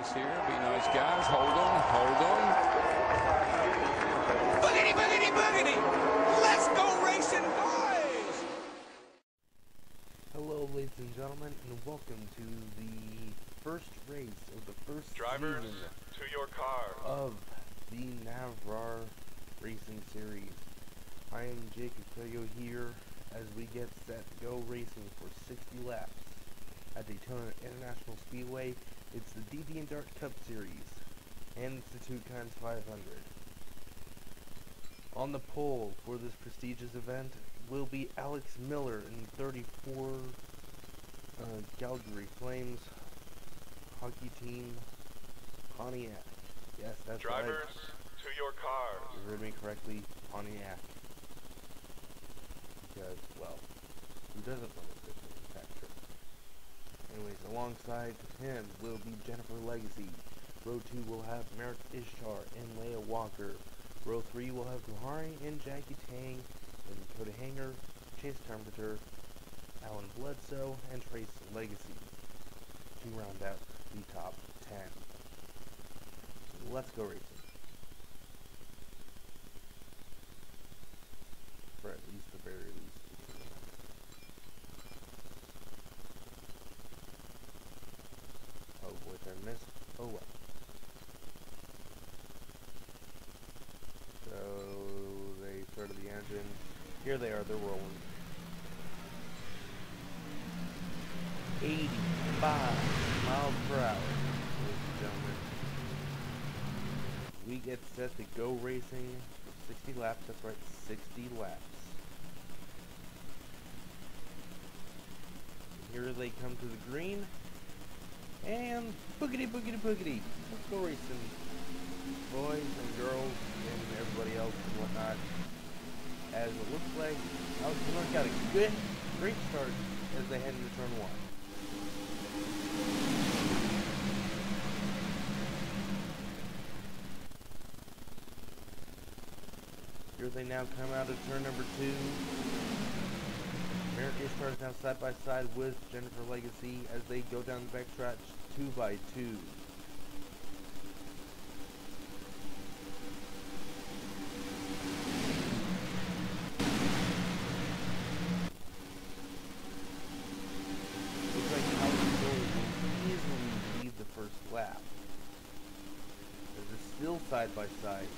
nice here. Be nice, guys. Hold on. Hold on. Boogity, boogity, boogity! Let's go racing, boys! Hello, ladies and gentlemen, and welcome to the first race of the first Drivers, to your car. of the Navrar Racing Series. I am Jacob Coyo here as we get set to go racing for 60 laps at Daytona International Speedway. It's the DD Dart Cup Series and it's the 2 times 500. On the pole for this prestigious event will be Alex Miller in 34 uh, Calgary Flames hockey team Pontiac. Yes, that's right. Drivers, to your cars. You heard me correctly, Pontiac. Because, well, who doesn't want manufacturer? Anyways, alongside him will be Jennifer Legacy. Row 2 will have Merrick Ishtar and Leia Walker. Row 3 will have Guhari and Jackie Tang, and Dakota Hanger, Chase Carpenter, Alan Bledsoe, and Trace Legacy to round out the top 10. So Let's go racing. For at least the very least. I missed. Oh well. So they started the engine. Here they are, they're rolling. 85 miles per hour, ladies and gentlemen. We get set to go racing 60 laps. That's right, 60 laps. Here they come to the green. And boogity boogity boogity. Let's go racing. Boys and girls and everybody else and whatnot. As it looks like Miller got a good, great start as they head into turn one. Here they now come out of turn number two. Ishtar is now side by side with Jennifer Legacy as they go down the backstretch two by two. Looks like Alex Miller will easily lead the first lap. As they're still side by side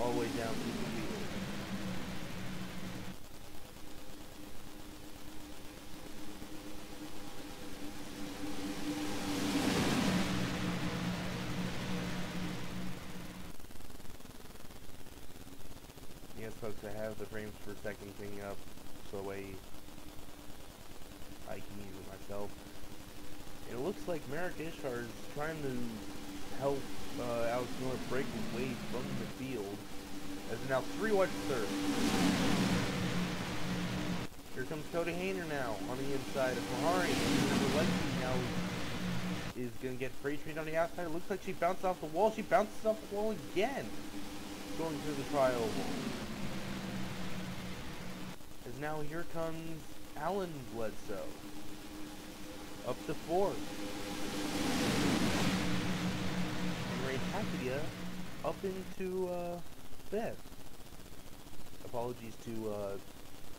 all the way down to the field. I have the frames per second thing up so that way I can use it myself. It looks like Merrick Ishtar is trying to help uh, Alex Miller break away from the field. As now three wide third. Here comes Cody Hayner now on the inside of Mahari. Now is going to get free trained on the outside. It looks like she bounced off the wall. She bounces off the wall again. Going through the tri-oval. Now here comes Alan Bledsoe. Up to fourth. And Ray Takaya up into uh, fifth. Apologies to uh,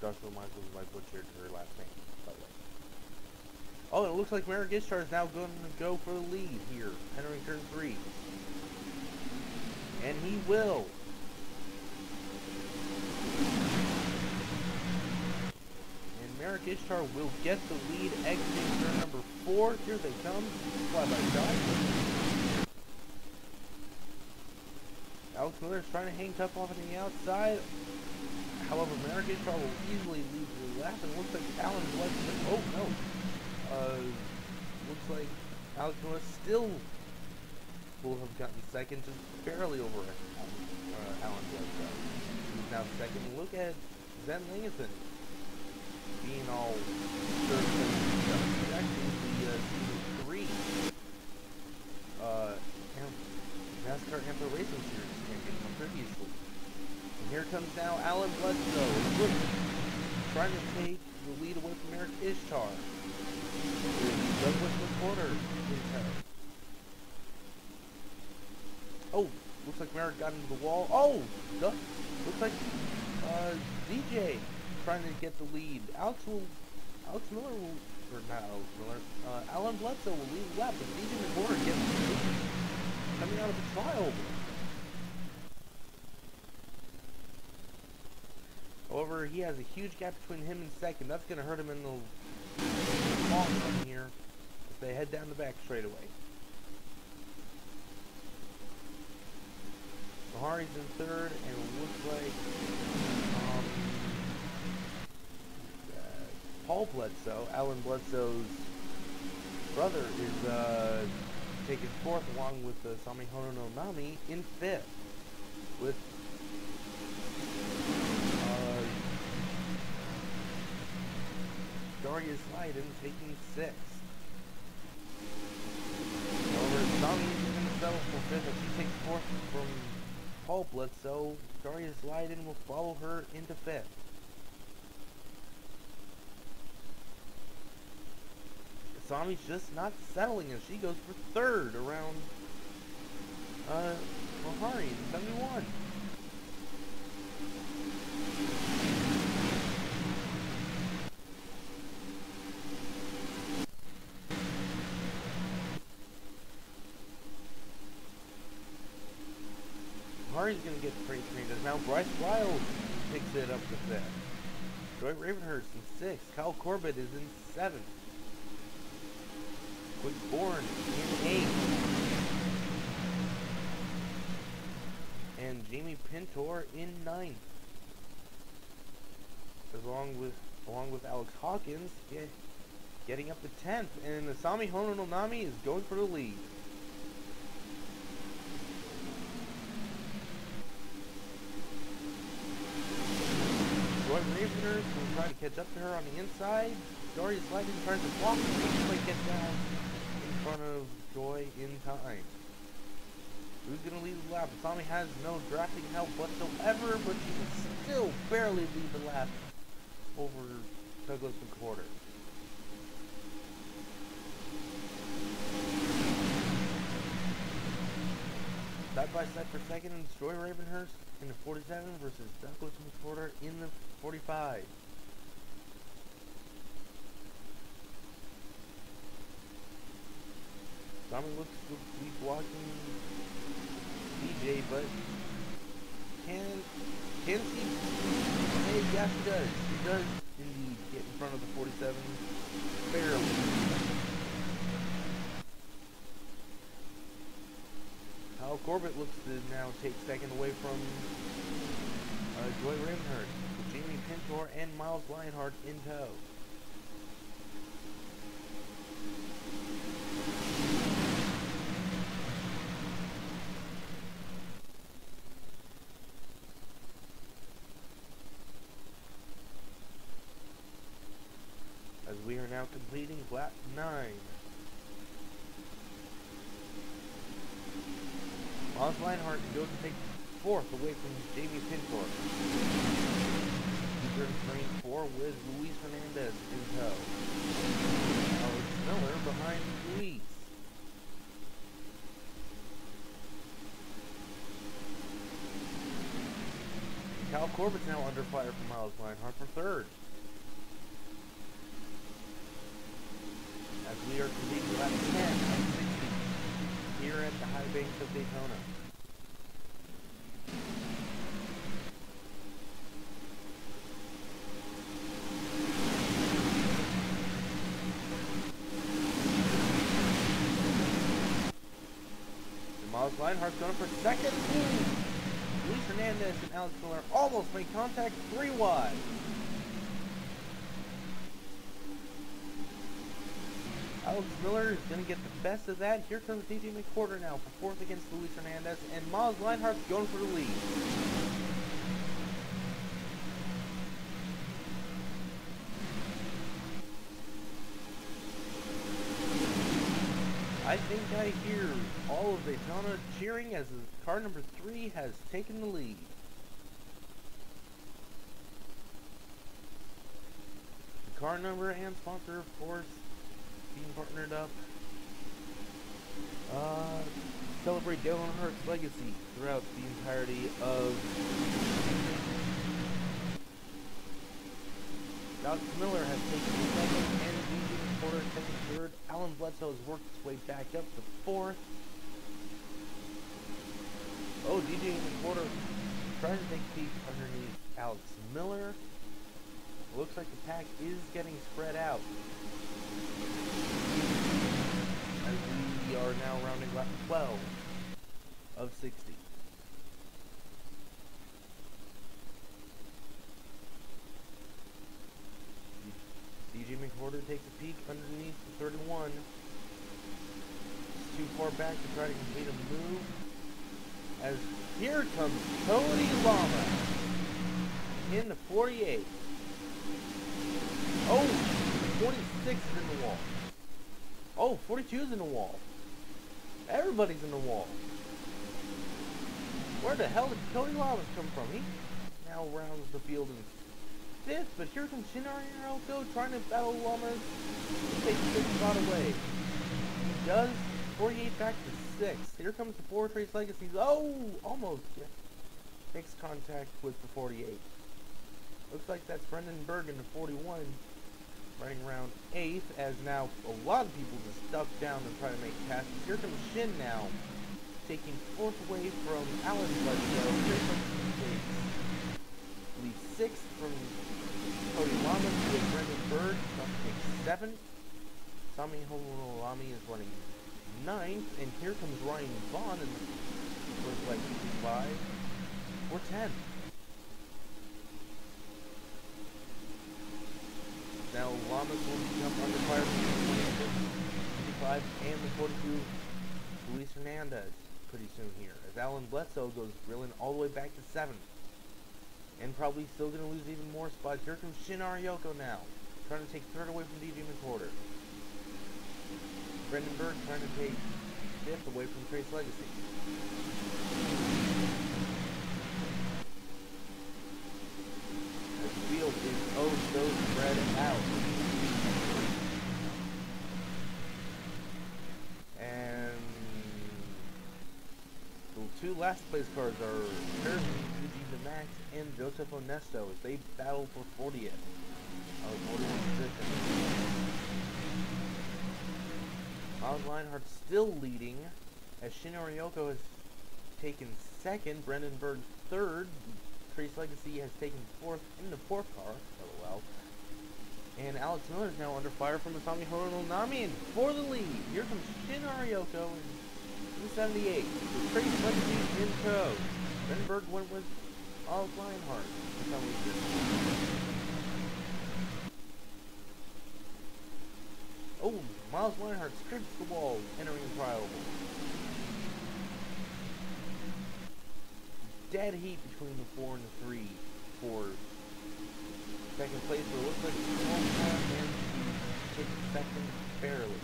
Joshua Michaels if I butchered her last name, by the way. Oh, it looks like Merrick Ishtar is now going to go for the lead here, entering turn three. And he will. Merrick Ishtar will get the lead exiting turn number four. Here they come. Fly by shot. Alex Miller is trying to hang tough off on the outside. However, Merrick Ishtar will easily lead the lap, and it looks like Alan Bledsoe. Oh no! Uh, looks like Alex Miller still will have gotten second, just barely over uh, Alan Bledsoe. He's now second. Look at Zen Lingerson being all dirt and actually the uh, 3 uh, NASCAR Anthem Racing Series champion from previously. And here comes now Alan Bledsoe. Trying to take the lead away from Eric Ishtar. Douglas McWhorter Ishtar. Oh, looks like Merrick got into the wall. Oh, duh. looks like uh, DJ trying to get the lead. Alex will, Alex Miller will, or not Alex Miller, uh, Alan Bledsoe will lead lap, but DJ McWhorter gets coming out of the tri-oval. However, he has a huge gap between him and second. That's going to hurt him in the long run here as they head down the back straightaway. Mahari's in third, and it looks like um, uh, Paul Bledsoe, Alan Bledsoe's brother, is uh, taking fourth, along with uh, Sami Hono no Nami in fifth, with uh, Darius Leiden taking sixth. However, Sami is going to settle for fifth as she takes fourth from Paul Bledsoe. Darius Leiden will follow her into fifth. Sami's just not settling and she goes for third around uh, Mahari in 71. Mahari's going to get the freight train now Bryce Wild picks it up to fifth. Joy Ravenhurst in sixth. Kyle Corbett is in seventh. Quick Bourne in eighth. And Jamie Pintor in ninth. Along with along with Alex Hawkins get, getting up to tenth. And Asami Honononami is going for the lead. Joy Ravenhurst will try to catch up to her on the inside. Darius Lightning tries to block her, but get down Joy in time. Who's going to lead the lap? Tommy has no drafting help whatsoever, but she can still barely lead the lap over Douglas McWhorter. Side by side for second, and Joy Ravenhurst in the 47 versus Douglas McWhorter in the 45. Tommy looks to be blocking DJ, but can can she? Hey, yeah, she does. She does indeed get in front of the 47 barely. Kyle Corbett looks to now take second away from uh, Joy Ravenhurst, Jamie Pintor and Miles Lionheart in tow. As completing lap 9. Miles Lionheart goes to take fourth away from Jamie Pintor. He turns green four with Luis Hernandez in tow. Alex Miller behind Luis. Cal Corbett's now under fire from Miles Lionheart for third. As we are completing lap 10 of 60 here at the High Banks of Daytona. Miles Lionheart's going for second. Luis Hernandez and Alex Miller almost make contact three wide. Alex Miller is going to get the best of that. Here comes DJ McWhorter now for fourth against Luis Hernandez, and Miles Lionheart's going for the lead. I think I hear all of Daytona cheering as car number three has taken the lead. The car number and sponsor, of course, being partnered up. Uh, celebrate Dale Earnhardt's legacy throughout the entirety of. Alex Miller has taken second, and DJ McWhorter taken third. Alan Bledsoe has worked his way back up to fourth. Oh, DJ McWhorter trying to take a underneath Alex Miller. Looks like the pack is getting spread out. As we are now rounding lap 12 of 60. DJ McWhorter takes a peek underneath the 31. It's too far back to try to complete a move. As here comes Cody Lama in the 48. Oh, 46 is in. Oh, 42 is in the wall. Everybody's in the wall. Where the hell did Cody Lamas come from? He now rounds the field in fifth, but here comes Shinari Hiroko trying to battle Lamas to take the fifth spot away. He does 48 back to six. Here comes the four trace legacies. Oh, almost. Yeah. Makes contact with the 48. Looks like that's Brendan Berg in the 41 running around 8th as now a lot of people just duck down and try to make passes. Here comes Shin now taking 4th away from Alan Bledsoe. Here comes. Leaves 6th from Cody Lama with Brendan Bird, Up takes 7th. Sami Hololami is running 9th. And here comes Ryan Vaughn in first like 5. We're 10th. Now Lamas will become under fire from the 55 and the 42 Luis Hernandez pretty soon here. As Alan Bledsoe goes drilling all the way back to 7th. And probably still going to lose even more spots. Here comes Shin Arioko now. Trying to take third away from DJ McWhorter. Brendan Burke trying to take fifth away from Trace Legacy. Field is oh so spread out. And the two last place cars are Harrison Yuji Max and Joseph Onesto as they battle for 40th. Uh, 41 position. Miles Leinhardt still leading as Shin Orioko has taken second, Brendan Berg third, Trace Legacy has taken fourth in the fourth car, LOL. And Alex Miller is now under fire from Masami Horonami and for the lead. Here comes Shin Arioko in 278. With Trace Legacy in tow. Brendan Berg went with some reason. Oh, Miles Leinhardt scrapes the wall, entering the tri-oval. Dead heat between the four and the three for second place, but it looks like Omaha and take second barely.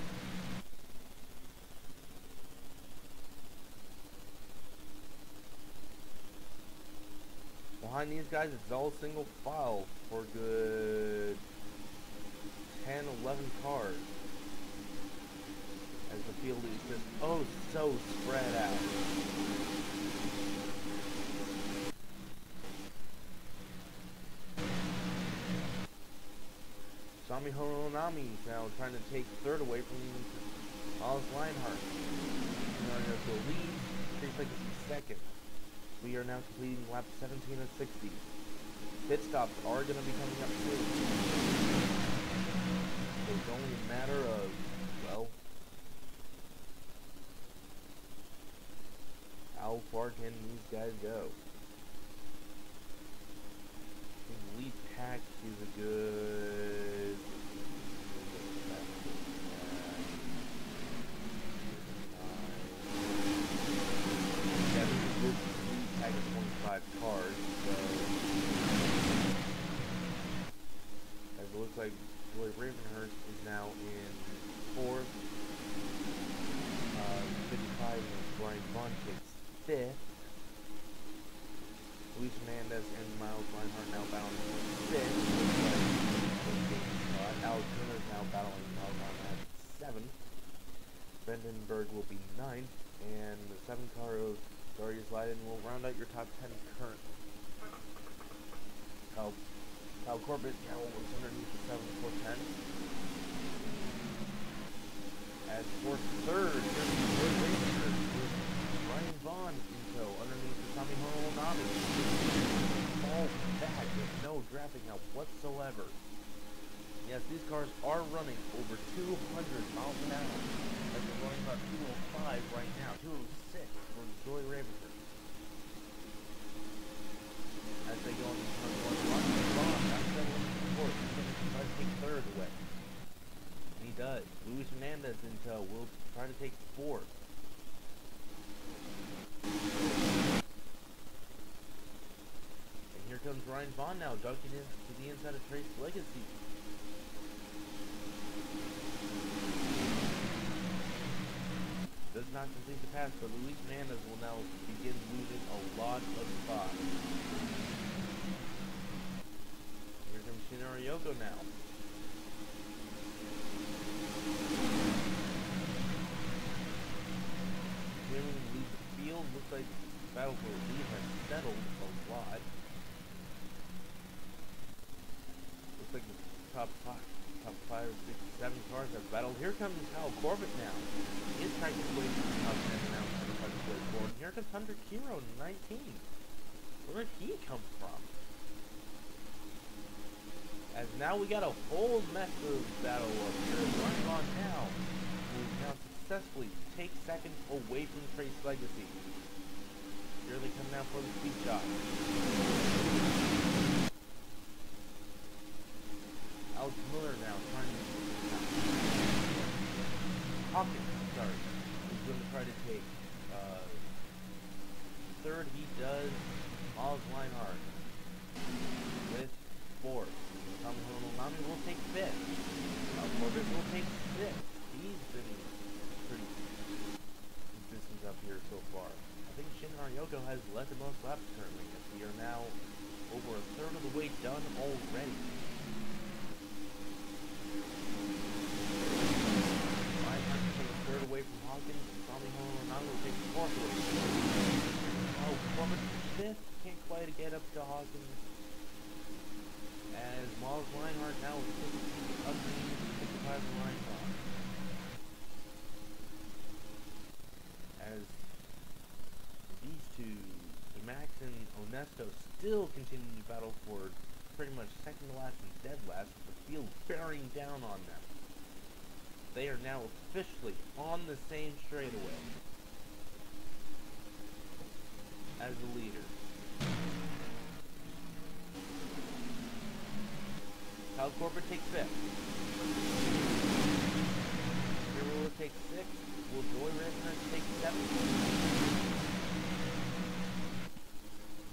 Behind these guys, it's all single file for good 10, 11 cars as the field is just oh so spread out. Sami Horonami is now trying to take third away from Alice. Now there's the lead, Chase Legacy second. We are now completing lap 17 of 60. Pit stops are going to be coming up soon. So it's only a matter of, well, how far can these guys go? I think pack is a good. Yeah, this is a good lead pack of 25 cars, so. As it looks like Lloyd Ravenhurst is now in fourth. Uh, 55 and Brian Vaughn takes fifth. Luis Hernandez and Miles Reinhardt now battling for sixth. Uh, Alex Miller is now battling Miles Reinhardt at seventh. Brendan Berg will be ninth. And the seven car of Darius will round out your top ten currently. Kyle, Kyle Corbett now was underneath the seven four ten. As for third, here's the racer with Ryan Vaughn in tow underneath the Tommy Honolami. All back with no drafting help whatsoever. Yes, these cars are running over 200 miles an hour. As they're running about 205 right now, 206 for Joy Ravenford. As they go into turn one, Ryan Vaughn, that's the one fourth. He's going to try to take third away. And he does. Luis Hernandez in tow will try to take fourth. And here comes Ryan Vaughn now, ducking in to the inside of Trace Legacy. Does not complete the pass, but Luis Hernandez will now begin losing a lot of spots. Here comes Shinori Yoko now. Clearing the field, looks like battle for lead has settled a lot. Looks like the top five, six, seven cars have battled. Here comes Hal Corbett now. He is the top ten now play forward. And here comes Hunter Kiro, 19. Where did he come from? As now we got a whole mess of battle up here. Ryan Vaughn now will now successfully take second away from Trace Legacy. Here they come now for the speed shot. Alex Miller now trying to Hawkins, sorry, is going to try to take uh, third. He does Miles Leinhardt with fourth. Tommy Honolami will take fifth. Uh, Corbett will take sixth. He's been pretty consistent up here so far. I think Shin Yoko has led the most laps currently, as we are now over a third of the way done already. Still continue to battle for pretty much second to last and dead last, with the field bearing down on them. They are now officially on the same straightaway as the leader. Kyle Corbett takes fifth. Will take sixth. Will Joy Ravenhurst take seventh?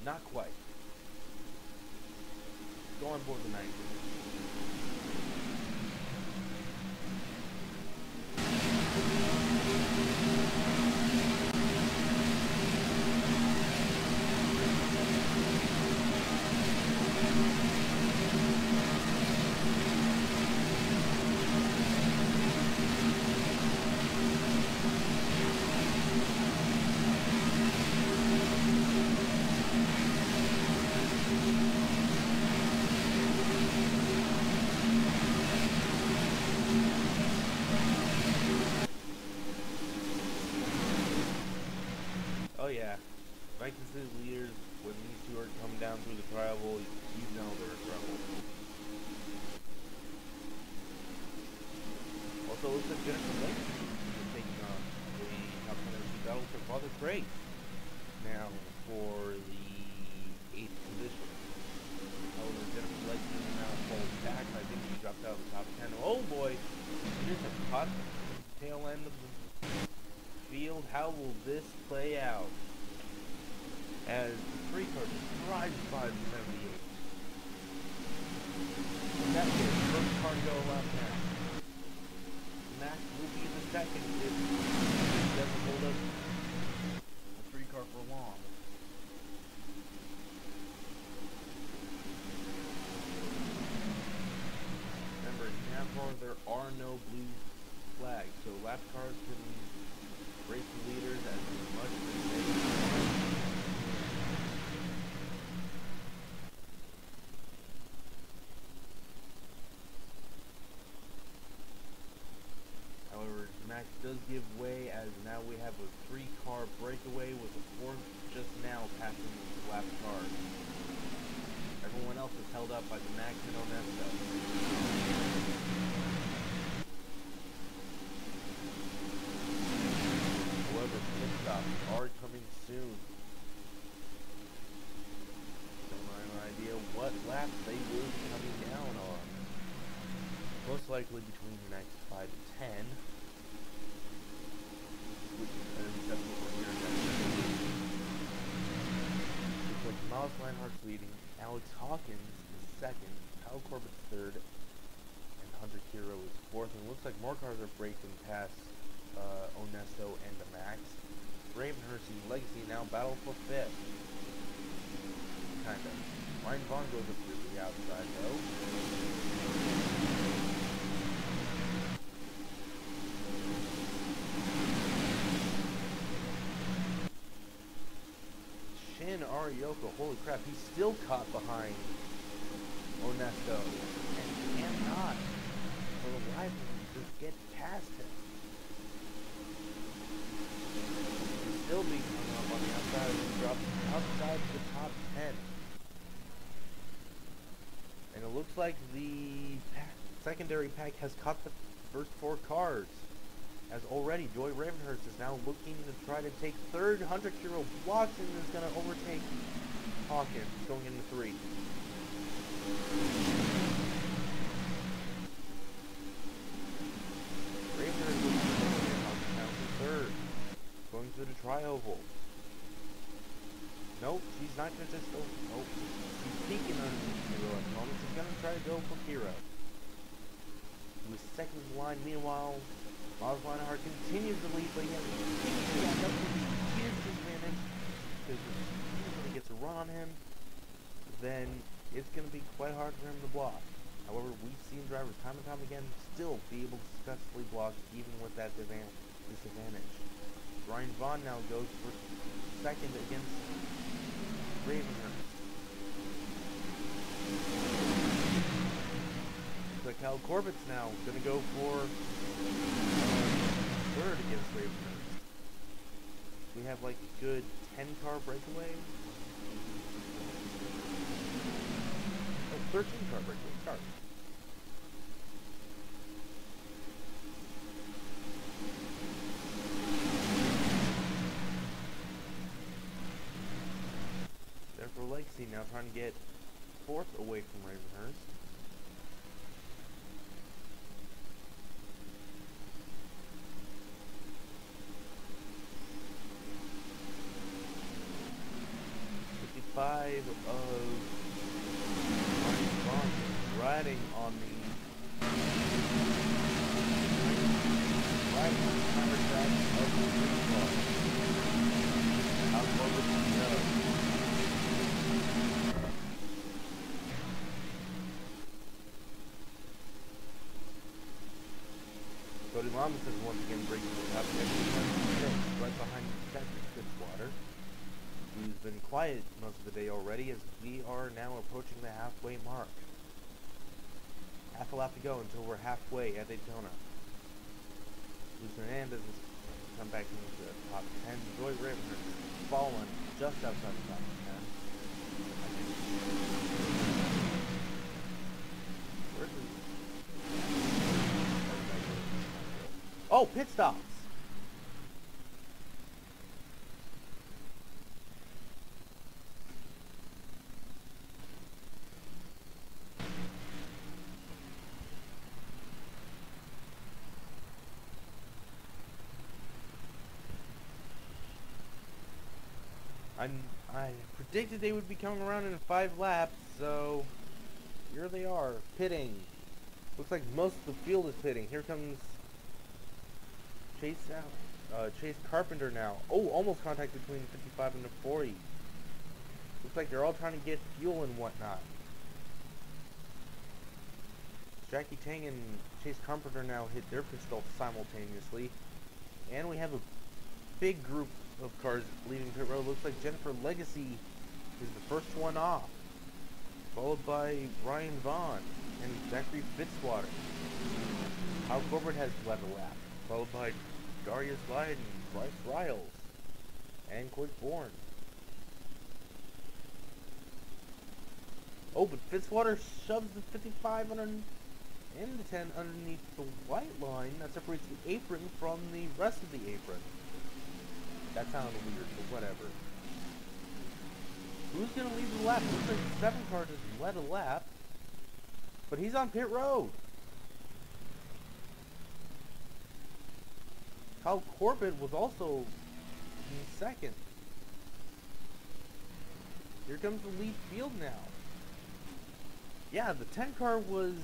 Not quite. Go on Oh yeah. Vikings City leaders, when these two are coming down through the tri-oval, you know they're in trouble. Also, looks like Jennifer Lake is taking on the top 10 battle for Father Craig. Now, for the 8th position. However, Jennifer Lake is now falls back. I think she dropped out of the top 10. Oh boy! It is a cut tail end of the field. How will this play out? As the three car drives by the 78. And that's it. First car go left now. Max will be the second if he doesn't hold up a three car for long. Remember, in NASCAR there are no blue flags, so lap cars can breaking leaders as much as they likely between the max 5 and 10. Which, least that's what we're hearing. Looks like Miles Reinhardt's leading, Alex Hawkins is second, Kyle Corbett's third, and Hunter Kiro is fourth. And it looks like more cars are breaking past uh, Onesto and the Max. Ravenhurst and Legacy now battle for fifth. Kind of. Ryan Vaughn goes up to the outside though. Arioka, holy crap, he's still caught behind Onesto and cannot, for the life of him, just get past him. He's still being hung up on the outside and dropped outside the top 10. And it looks like the pack, secondary pack has caught the first four cars. As already, Joy Ravenhurst is now looking to try to take third. Hunter Kiro blocks and is going to overtake Hawkins going into three. Ravenhurst looking to down to third. Going through the tri-oval. Nope, she's not going to just go. Nope. She's peeking underneath Kiro at the moment. She's going to try to go for Kiro. Who is second in line. Meanwhile, Miles Reinhardt continues to lead, but he has to back up to huge advantage. Because when he gets a run on him, then it's going to be quite hard for him to block. However, we've seen drivers time and time again still be able to successfully block even with that disadvantage. Ryan Vaughn now goes for second against Ravenhurst. Like Cal Corbett's now going to go for We have like a good 10 car breakaway. Oh, 13 car breakaway. Sorry. Therefore, Legacy now trying to get fourth away from Ravenhurst. Of riding on the riding on the counter track of the green car. How you go? Cody Lamas is once again breaking the top 10 right behind been quiet most of the day already as we are now approaching the halfway mark. Half a lap to go until we're halfway at Daytona. Luis Hernandez has come back into the top 10. Joy Ravenhurst has fallen just outside the top 10. Where's the... Oh, pit stops. I I predicted they would be coming around in five laps, so here they are pitting. Looks like most of the field is pitting. Here comes Chase out. Uh, Chase Carpenter now. Oh, almost contact between 55 and the 40. Looks like they're all trying to get fuel and whatnot. Jackie Tang and Chase Carpenter now hit their pit stop simultaneously. And we have a big group of cars leaving pit road. Looks like Jennifer Legacy is the first one off. Followed by Ryan Vaughn and Zachary Fitzwater. Hal Corbett has led a lap. Followed by Darius Lyden, Bryce Riles, and Quick Bourne. Oh, but Fitzwater shoves the 55 under, and the 10 underneath the white line that separates the apron from the rest of the apron. That sounded weird, but whatever. Who's gonna lead the lap? Looks like seven car just led a lap, but he's on pit road. Kyle Corbett was also in second. Here comes the lead field now. Yeah, the 10 car was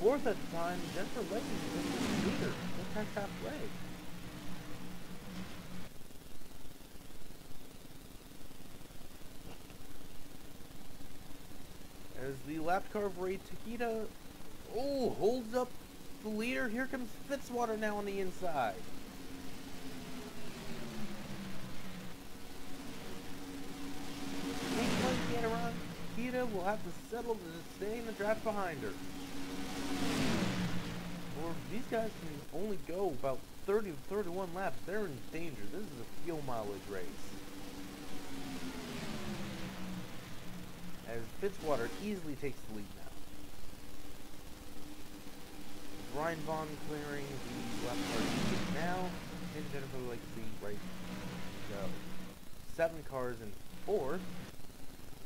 fourth at the time. Jennifer Leggett was the leader. Just past halfway. As the lap car of Ray Takita, oh, holds up the leader. Here comes Fitzwater now on the inside. Takita will have to settle to stay in the draft behind her. Or these guys can only go about 30 to 31 laps. They're in danger. This is a fuel mileage race. As Fitzwater easily takes the lead now. Ryan Vaughn clearing the left car now, and Jennifer Legacy right go. Seven cars in fourth,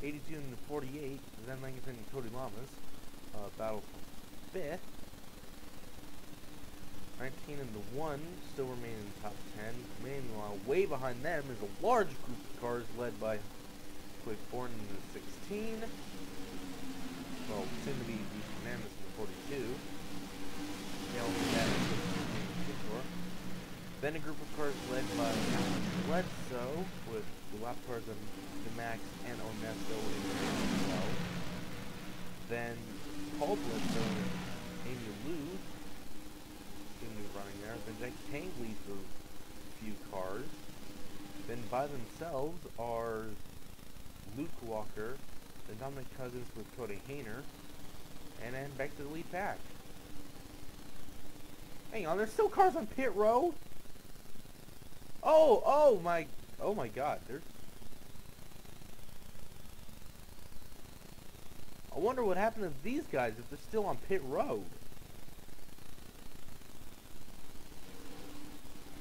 82 and 48, Zen Langerson and Cody Lamas, uh, battle for fifth. 19 and the 1 still remain in the top 10. Meanwhile, way behind them is a large group of cars led by Quick Born in the 16. Well, soon to be unanimous in the 42. Then a group of cars led by Alan Bledsoe with the lap cars of DeMax and Onesto in the well. Then Paul Bledsoe and Amy Lou seem to be running there. Then Jack Tang leads a few cars. Then by themselves are Luke Walker, then Dominic Cousins with Cody Hayner, and then back to the lead pack. Hang on, there's still cars on pit road. Oh, oh my, oh my God, there's. I wonder what happened to these guys if they're still on pit road.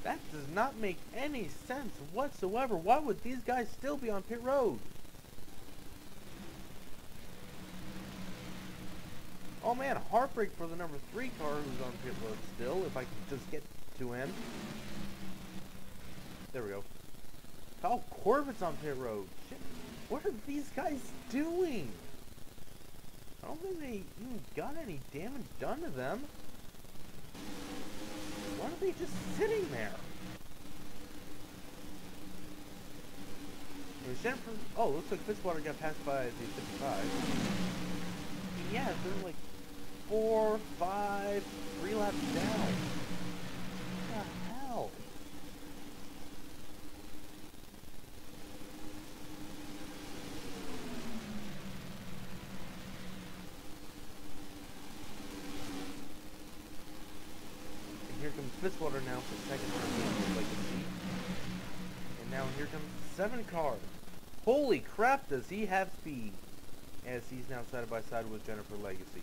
That does not make any sense whatsoever. Why would these guys still be on pit road? Oh man, heartbreak for the number three car who's on pit road still, if I can just get to him. There we go. Oh, Corbett's on pit road. Shit. What are these guys doing? I don't think they even got any damage done to them. Why are they just sitting there? Jennifer, oh, looks like Fitzwater got passed by the 55. Yeah, they're like four, five, three laps down. What the hell? And here comes Fitzwater now for second round. And now here comes seven cars. Holy crap, does he have speed? As he's now side by side with Jennifer Legacy.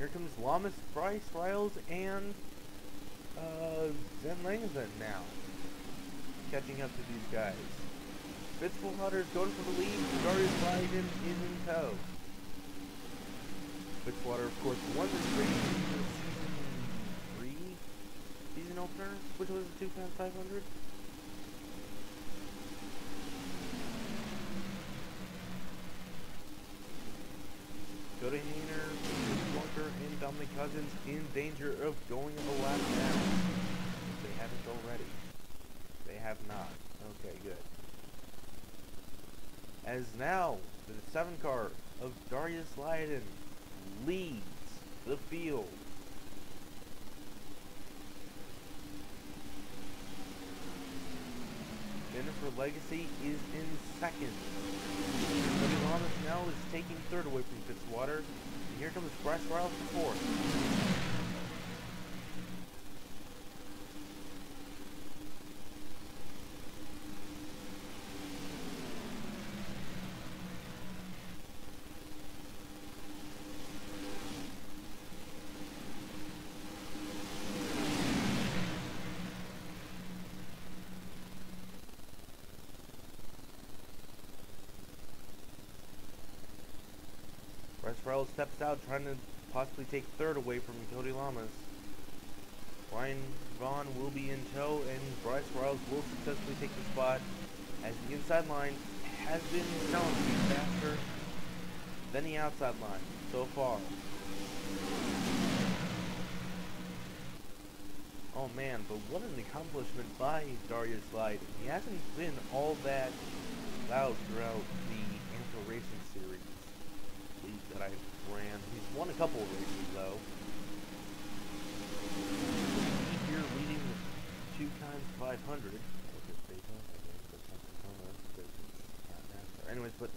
Here comes Lamas, Bryce, Riles, and uh, Zen Langzen now. Catching up to these guys. Fistful Hunter's going for the lead. Starter's Biden is in tow. Fitzwater, of course, won the race in season 3 season opener, which was a 2 pound 500. Cousins in danger of going a lap down. If they haven't already. They have not. Okay, good. As now, the seven car of Darius Lyden leads the field. Jennifer Legacy is in second. Cody Lamas now is taking third away from Fitzwater. And here comes Bryce Riles for fourth. Farrell steps out trying to possibly take third away from Cody Lamas. Ryan Vaughn will be in tow and Bryce Riles will successfully take the spot as the inside line has been shown to be faster than the outside line so far. Oh man, but what an accomplishment by Darius Light. He hasn't been all that loud throughout the Anthem Racing Series league that I ran. He's won a couple races though. Here leading with two times 500. Anyways, but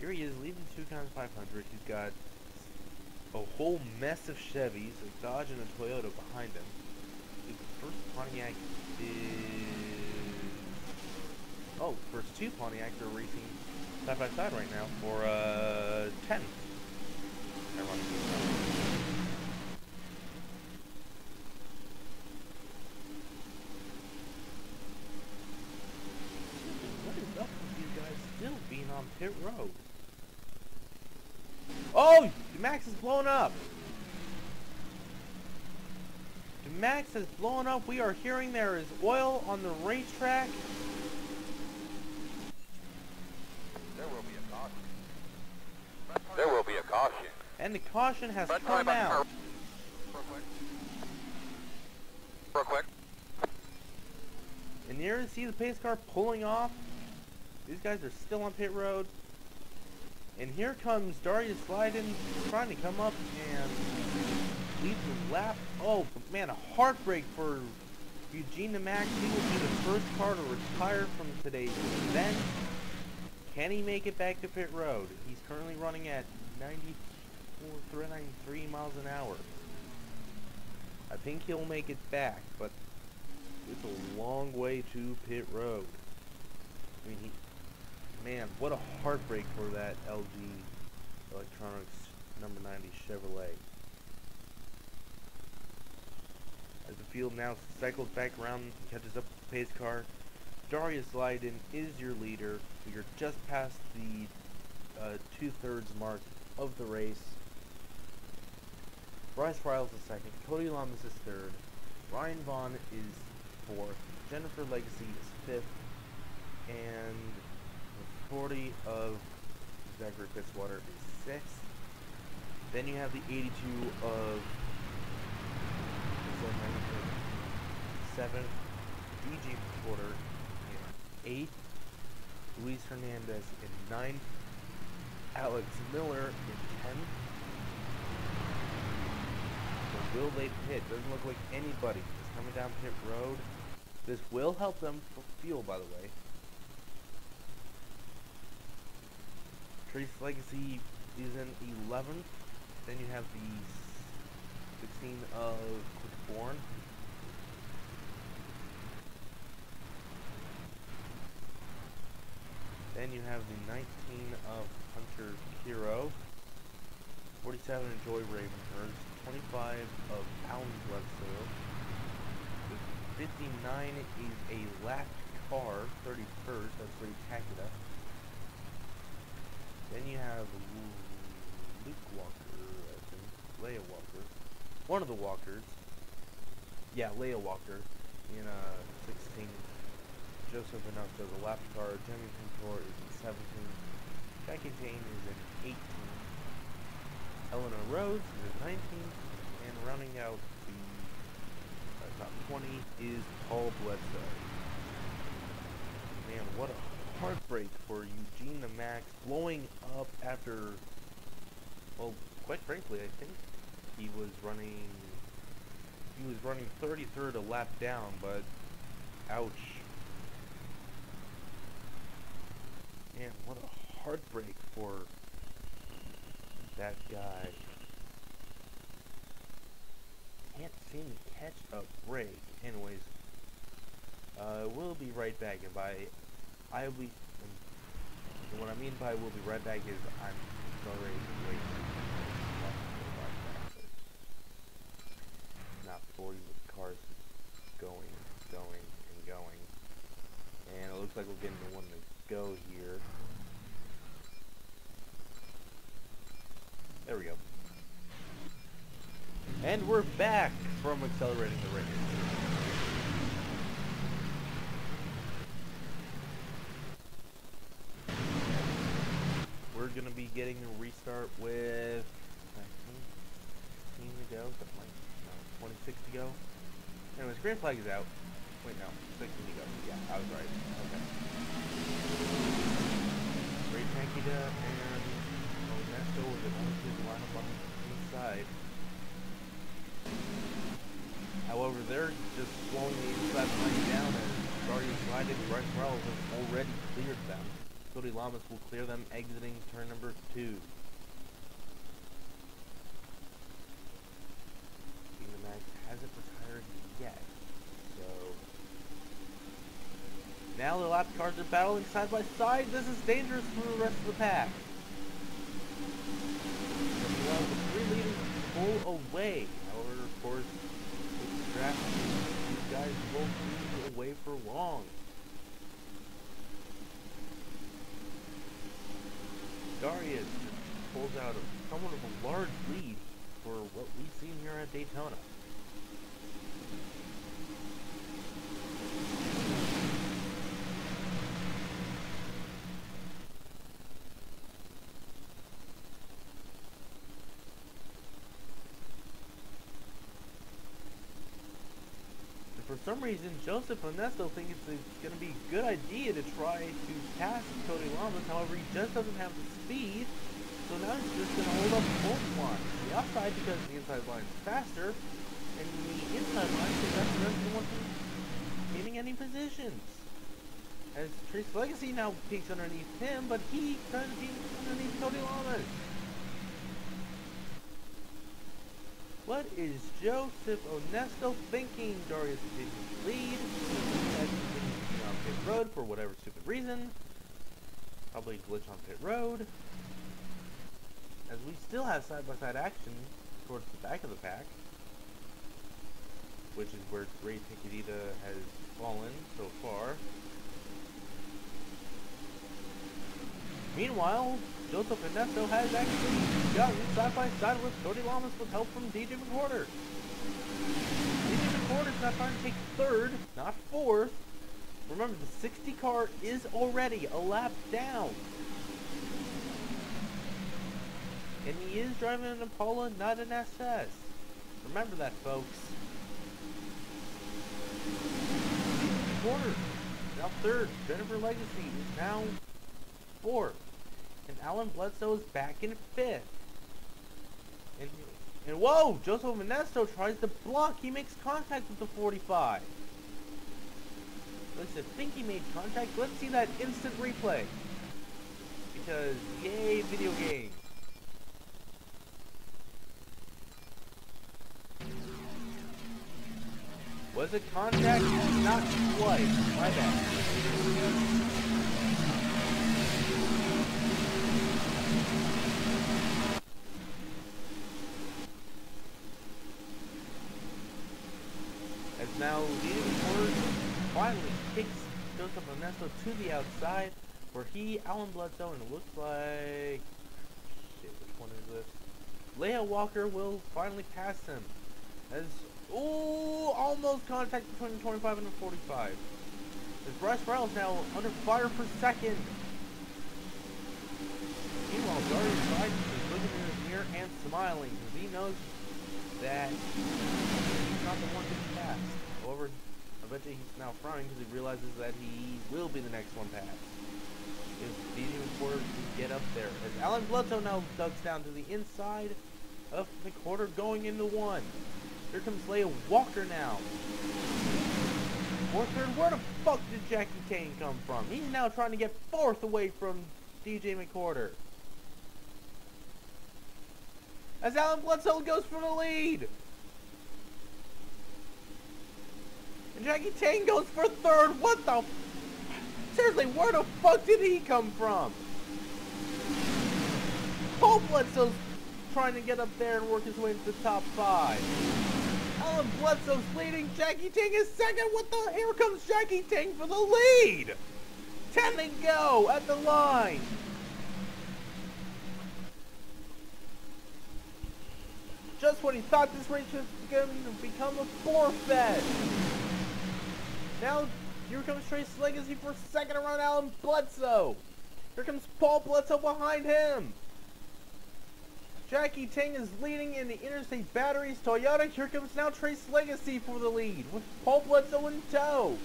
here he is leading two times 500. He's got a whole mess of Chevys, a Dodge and a Toyota behind him. The first Pontiac is... Oh, first two Pontiacs are racing side by side right now for uh, 10. What is up with these guys still being on pit road? Oh, Max is blown up. Max has blown up. We are hearing there is oil on the racetrack. There will be a caution. There will be a caution. And the caution has Front come out. Real quick. Real quick. And here you see the pace car pulling off. These guys are still on pit road. And here comes Darius Leiden trying to come up and lead the lap. Oh, man, a heartbreak for Eugene Max. He will be the first car to retire from today's event. Can he make it back to pit road? He's currently running at 94, 93 miles an hour. I think he'll make it back, but it's a long way to pit road. I mean, he, man, what a heartbreak for that LG Electronics number 90 Chevrolet. As the field now cycles back around, and catches up with the pace car. Darius Leiden is your leader. Are just past the uh, two-thirds mark of the race. Bryce Riles is second. Cody Lamas is third. Ryan Vaughn is fourth. Jennifer Legacy is fifth. And the 40 of Zachary Fitzwater is sixth. Then you have the 82 of seventh. DJ Porter in eighth. Luis Hernandez in ninth. Alex Miller in tenth. Will they pit? Doesn't look like anybody is coming down pit road. This will help them for fuel, by the way. Trace Legacy is in 11th. Then you have the 16 of Quick Born. Then you have the 19 of Hunter Kiro. 47 of Joy Ravenhurst. 25 of Alan Bledsoe. The 59 is a lapped car, 31st, that's Ray Takeda. Then you have Luke Walker, I think. Leia Walker. One of the Walkers. Yeah, Leia Walker in uh, 16. Joseph Venusto, a lap car. Jimmy Pintor is in 17. Jackie Jane is in 18. Eleanor Rhodes is in 19. And rounding out the uh, top 20 is Paul Bledsoe. Man, what a heartbreak for Eugene the Max blowing up after, well, quite frankly, I think he was running, he was running 33rd a lap down, but ouch. Man, what a heartbreak for that guy. Can't seem to catch a break. Anyways, uh, we'll be right back, and by I will be, and what I mean by we'll be right back is I'm sorry. Not for you with cars going, going, and going. And it looks like we're getting the one to go here. There we go. And we're back from accelerating the race. We're gonna be getting a restart with 19 to go, something like no, 26 to go. Anyways, green flag is out. Wait, no, 16 to go. Yeah, I was right. Okay. Great Tankita and Line up on the. However, they're just slowing the inside line down as Darius Leiden and Bryce Morales have already cleared them. Cody Lamas will clear them exiting turn number two. Kingdom Max hasn't retired yet, so now the lap cars are battling side by side. This is dangerous for the rest of the pack. Well, the three leaders pull away. However, of course, with the draft, these guys won't be away for long. Darius pulls out a, somewhat of a large lead for what we've seen here at Daytona. And for some reason, Joseph Ernesto thinks it's going to be a good idea to try to pass Cody Lamas. However, he just doesn't have the speed. So now he's just going to hold up both lines. The outside because the inside line is faster, and the inside line prevents the rest of the one gaining any positions. As Trace Legacy now peeks underneath him, but he tries to underneath Cody Lamas. What is Joseph Onesto thinking? Darius continues to lead. On pit road for whatever stupid reason. Probably glitch on pit road. As we still have side-by-side action towards the back of the pack. Which is where Great Ticketita has fallen so far. Meanwhile, Joseph Ernesto has actually gotten side by side with Cody Lamas with help from DJ McWhorter. DJ McWhorter's not trying to take third, not fourth. Remember, the 60 car is already a lap down. And he is driving an Impala, not an SS. Remember that, folks. Porter, now third. Jennifer Legacy is now fourth. And Alan Bledsoe is back in fifth. And, and whoa! Joseph Ernesto tries to block. He makes contact with the 45. At least I think he made contact. Let's see that instant replay. Because, yay, video game. Was it contact? Not quite. My bad. As now leading forward finally kicks Joseph to the outside where he, Alan Bledsoe, and it looks like... Shit, which one is this? Leia Walker will finally pass him. As, ooh, almost contact between 25 and 45. As Bryce Morales now under fire for second. Meanwhile, Darius Biden is looking in his mirror and smiling because he knows that he's not the one to be passed. However, I bet you he's now frowning because he realizes that he will be the next one passed. If DJ McWhorter can get up there. As Alan Bledsoe now ducks down to the inside of the quarter going into one. Here comes Leia Walker now. Fourth third, where the fuck did Jackie Kane come from? He's now trying to get fourth away from DJ McWhorter. As Alan Bledsoe goes for the lead. And Jackie Tane goes for third. What the? Seriously, where the fuck did he come from? Paul Bledsoe's trying to get up there and work his way into the top five. Alan Bledsoe's leading. Jackie Ting is second. What the? Here comes Jackie Ting for the lead. Ten to go at the line. just when he thought this race was going to become a fest. Now, here comes Trace Legacy for second around Alan Bledsoe. Here comes Paul Bledsoe behind him. Jackie Tang is leading in the Interstate Batteries Toyota. Here comes now Trace Legacy for the lead with Paul Bledsoe in tow.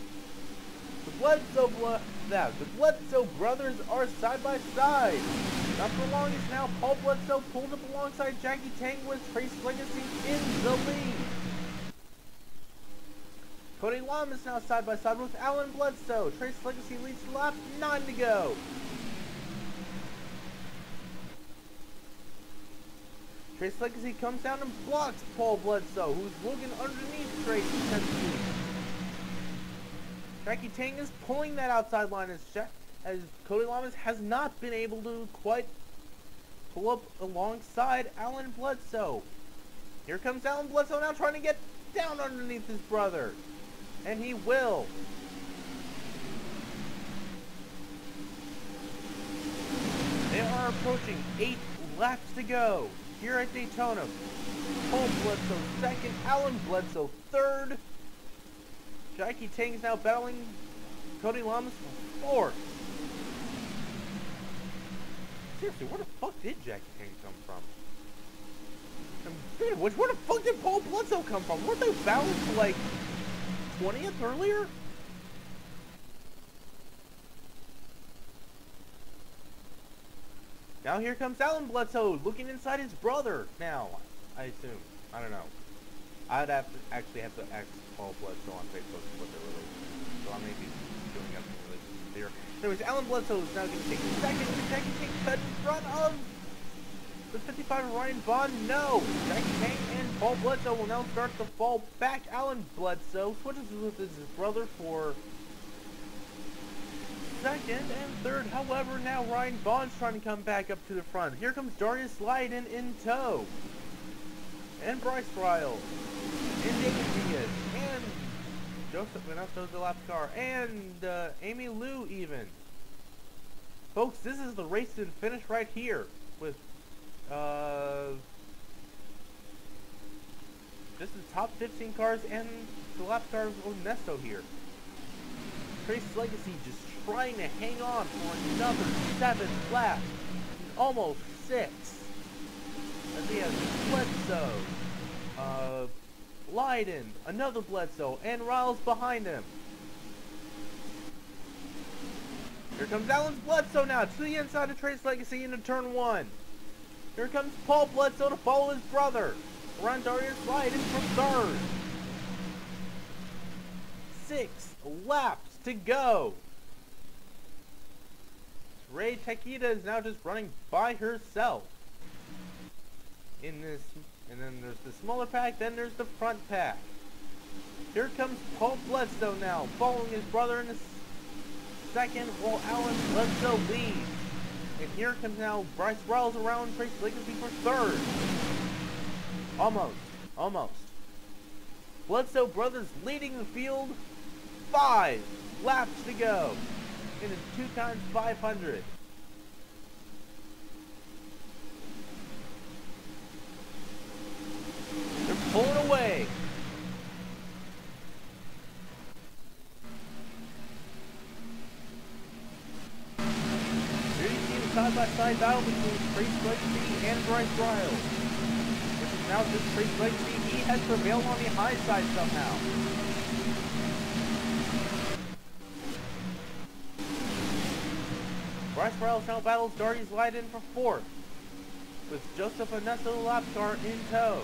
The Bledsoe, Blo- the Bledsoe brothers are side by side. Not for long is now Paul Bledsoe pulled up alongside Jackie Tang with Trace Legacy in the lead. Cody Lam is now side by side with Alan Bledsoe. Trace Legacy leads the lap, nine to go. Trace Legacy comes down and blocks Paul Bledsoe, who's looking underneath Trace Legacy. Jackie Tang is pulling that outside line as, Jack, as Cody Lamas has not been able to quite pull up alongside Alan Bledsoe. Here comes Alan Bledsoe now trying to get down underneath his brother. And he will. They are approaching eight laps to go here at Daytona. Paul Bledsoe second, Alan Bledsoe third. Jackie Tang is now battling Cody Lamas fourth. Seriously, where the fuck did Jackie Tang come from? Of where the fuck did Paul Bledsoe come from? Weren't they for like 20th earlier? Now here comes Alan Bledsoe looking inside his brother now, I assume. I don't know. I'd have to actually have to ask Paul Bledsoe on Facebook what their relationship. So I may be doing up relationship there. Anyways, Alan Bledsoe is now going to take second. Jackie Tang cut in front of the 55 Ryan Bond. No! Jackie Tang and Paul Bledsoe will now start to fall back. Alan Bledsoe switches with his brother for second and third. However, now Ryan Bond's trying to come back up to the front. Here comes Darius Leiden in tow. And Bryce Ryle. And David Diaz. And Joseph Vanessa's the lap car. And uh, Amy Lou even. Folks, this is the race to finish right here. With, uh... This is top 15 cars and the lap car of Ernesto here. Trace Legacy just trying to hang on for another seven laps. Almost six. As he has Bledsoe, uh, Leiden, another Bledsoe, and Riles behind him. Here comes Alan's Bledsoe now to the inside of Trace Legacy into turn one. Here comes Paul Bledsoe to follow his brother. Around Darius Leiden for third. Six laps to go. Ray Takeda is now just running by herself. In this, and then there's the smaller pack, then there's the front pack. Here comes Paul Bledsoe now, following his brother in the second, while Alan Bledsoe leads. And here comes now Bryce Riles around Trace Legacy for third. Almost, almost. Bledsoe brothers leading the field. Five laps to go in a Twokinds 500. They're pulling away. Here you see the side-by-side battle between Trace Legacy and Bryce Ryle. Now just Trace Legacy. He has prevailed on the high side somehow. Bryce Riles now battles Darius in for fourth, with Joseph Anessa lap car in tow.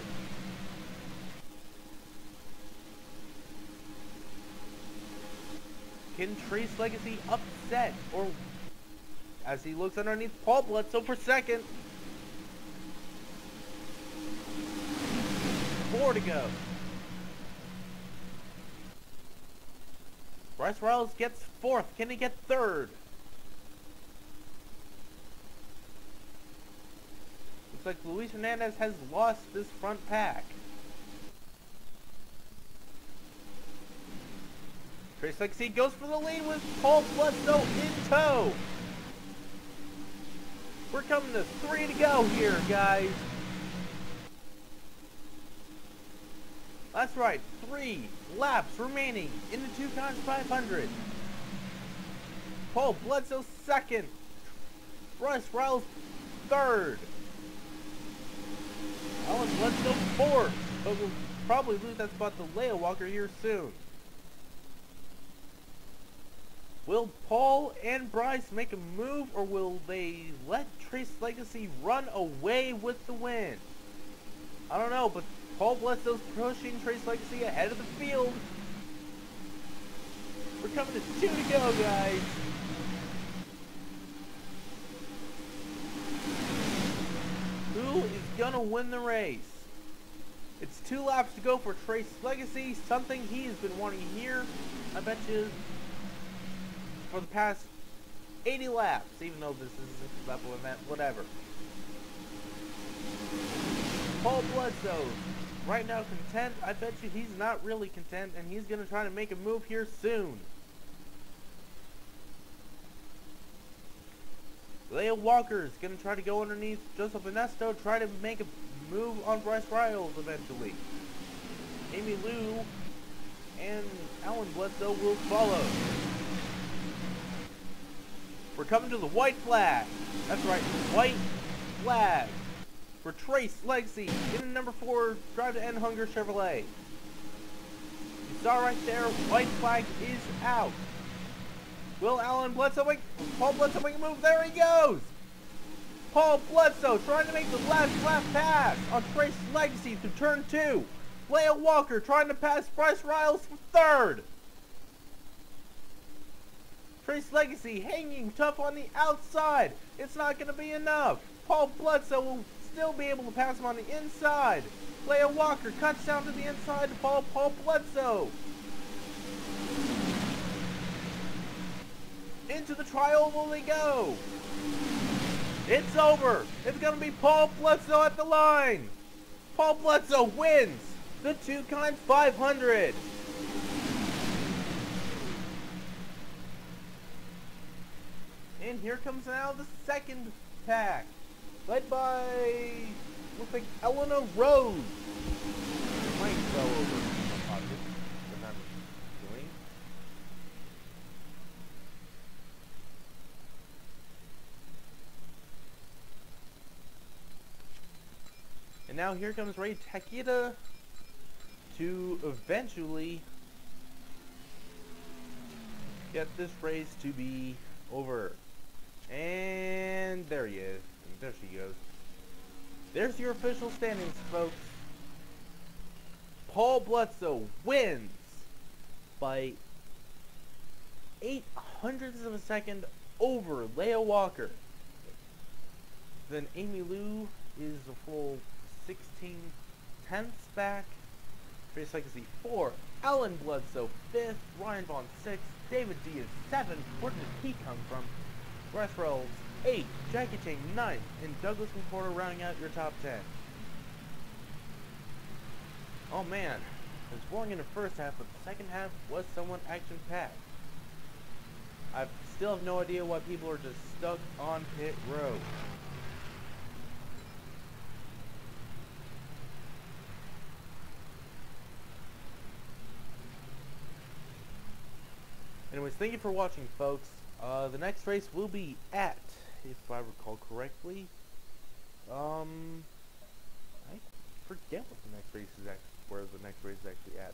Can Trace Legacy upset, or as he looks underneath Paul Bledsoe for second? Four to go. Bryce Riles gets fourth. Can he get third? Looks like Luis Hernandez has lost this front pack. Trace Legacy goes for the lead with Paul Bledsoe in tow. We're coming to three to go here, guys. That's right, three laps remaining in the Twokinds 500. Paul Bledsoe second. Bryce Riles third. Alan Bledsoe fourth. But we'll probably lose that spot to Leia Walker here soon. Will Paul and Bryce make a move or will they let Trace Legacy run away with the win? I don't know, but Paul Bledsoe's pushing Trace Legacy ahead of the field. We're coming to two to go, guys. Who is gonna win the race? It's two laps to go for Trace Legacy, something he has been wanting hear, I bet you, for the past 80 laps, even though this is a level event, whatever. Paul Bledsoe, right now content, I bet you he's not really content, and he's gonna try to make a move here soon. Leia Walker is going to try to go underneath Joseph Ernesto, try to make a move on Bryce Riles eventually. Amy Lou and Alan Bledsoe will follow. We're coming to the white flag. That's right, white flag. For Trace Legacy in the number 4 Drive to End Hunger Chevrolet. You saw right there, white flag is out. Will Alan Bledsoe make Paul Bledsoe make a move? There he goes! Paul Bledsoe trying to make the last lap pass on Trace Legacy to turn two. Leia Walker trying to pass Bryce Riles for third. Trace Legacy hanging tough on the outside. It's not going to be enough. Paul Bledsoe will still be able to pass him on the inside. Leia Walker cuts down to the inside to Paul, Paul Bledsoe. Into the tri-oval they go. It's over. It's going to be Paul Bledsoe at the line. Paul Bledsoe wins the Twokinds 500. And here comes now the second pack, led by looks like Eleanor Rose. Might over doing. And now here comes Ray Takeda to eventually get this race to be over. And there he is. There she goes. There's your official standings, folks. Paul Bledsoe wins by eight hundredths of a second over Leia Walker. Then Amy Lou is a full 16 tenths back. Trace Legacy 4. Alan Bledsoe 5th. Ryan Vaughn 6th. David D is 7th. Where did he come from? Rolls 8. Jackie Chang 9th. And Douglas McCorder rounding out your top 10. Oh man. It was boring in the first half, but the second half was somewhat action-packed. I still have no idea why people are just stuck on pit road. Anyways, thank you for watching, folks. Uh, the next race will be at, if I recall correctly, um, I forget what the next race is actually, where the next race is actually at.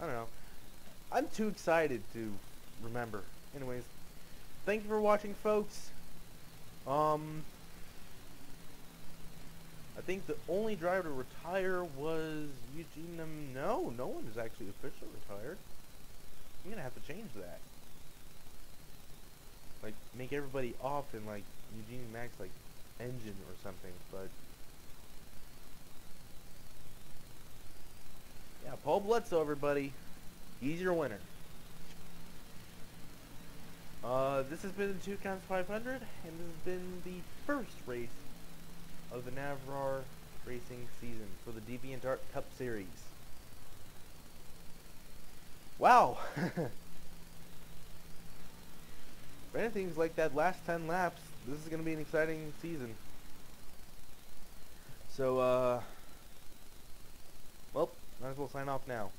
I don't know. I'm too excited to remember. Anyways, thank you for watching, folks. Um, I think the only driver to retire was Eugene. No, no one is actually officially retired. I'm gonna have to change that. Like, make everybody off in, like, Eugene Max, like, engine or something, but... Yeah, Paul Bledsoe, everybody. He's your winner. Uh, this has been the Twokinds 500, and this has been the first race of the NAVRAR Racing season for the DeviantArt Cup Series. Wow! if anything's like that last 10 laps, this is going to be an exciting season. So, uh, well, Might as well sign off now.